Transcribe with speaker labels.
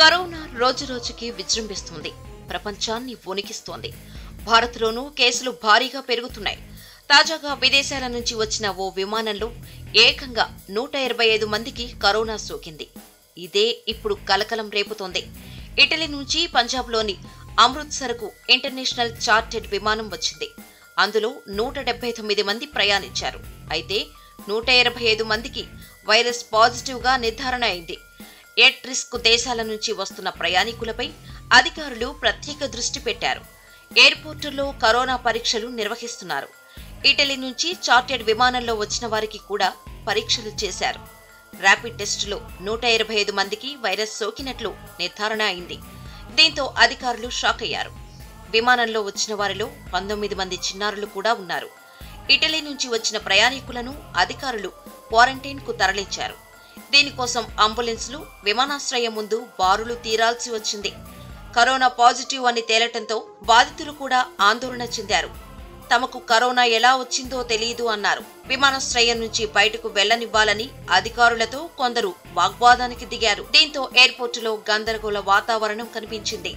Speaker 1: Corona రోజురోజుకి విజృంభిస్తుంది. ప్రపంచాన్ని వణికిస్తోంది. భారత్లోనూ కేసులు భారీగా పెరుగుతున్నాయి. తాజాగా విదేశాల నుంచి వచ్చిన ఓ విమానంలో ఏకంగా నూట ఇరవై ఐదు మందికి కరోనా సోకింది. ఇదే ఇప్పుడు కలకలం రేపుతోంది. ఇటలీ నుంచి పంజాబ్లోని అమృత్సర్కు ఇంటర్నేషనల్ చార్టెడ్ విమానం వచ్చింది. అందులో నూట డెబ్బై తొమ్మిది మంది ప్రయాణించారు. అయితే నూట ఇరవై ఐదు మందికి వైరస్ పాజిటివ్గా నిర్ధారణ అయింది. ఎట్ రిస్క్ దేశాల నుంచి వస్తున్న ప్రయాణికులపై అధికారులు ప్రత్యేక దృష్టి పెట్టారు. ఎయిర్పోర్టుల్లో కరోనా పరీక్షలు నిర్వహిస్తున్నారు. ఇటలీ నుంచి చార్టెడ్ విమానంలో వచ్చిన వారికి కూడా పరీక్షలు చేశారు. ర్యాపిడ్ టెస్టులో నూట ఇరవై ఐదు మందికి వైరస్ సోకినట్లు నిర్ధారణ అయింది. దీంతో అధికారులు షాక్ అయ్యారు. విమానంలో వచ్చిన వారిలో పంతొమ్మిది మంది చిన్నారులు కూడా ఉన్నారు. ఇటలీ నుంచి వచ్చిన ప్రయాణికులను అధికారులు క్వారంటైన్కు తరలించారు. దీనికోసం అంబులెన్స్లు విమానాశ్రయం ముందు బారులు తీరాల్సి వచ్చింది. కరోనా పాజిటివ్ అని తేలటంతో బాధితులు కూడా ఆందోళన చెందారు. తమకు కరోనా ఎలా వచ్చిందో తెలియదు అన్నారు. విమానాశ్రయం నుంచి బయటకు వెళ్ళనివ్వాలని అధికారులతో కొందరు వాగ్వాదానికి దిగారు. దీంతో ఎయిర్పోర్టులో గందరగోళ వాతావరణం కనిపించింది.